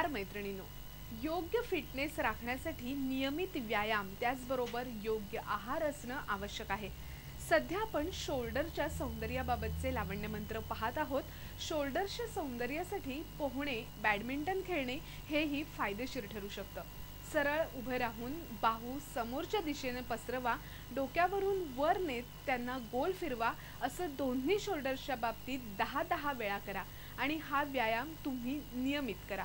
नमस्कार मैत्रिणींनो. योग्य फिटनेस राखण्यासाठी नियमित व्यायाम त्याचबरोबर योग्य आहार असणं आवश्यक आहे. सध्या आपण शोल्डरच्या सौंदर्याबाबतचे लावण्य मंत्र पाहत आहोत. शोल्डरच्या सौंदर्यासाठी पोहणे बॅडमिंटन खेळणे हेही फायदेशीर ठरू शकतं. सरळ उभे राहून बाहू समोरच्या दिशेने पसरवा डोक्यावरून वर नेत त्यांना गोल फिरवा असं दोन्ही शोल्डर्सच्या बाबतीत दहा दहा वेळा करा. आणि हा व्यायाम तुम्ही नियमित करा.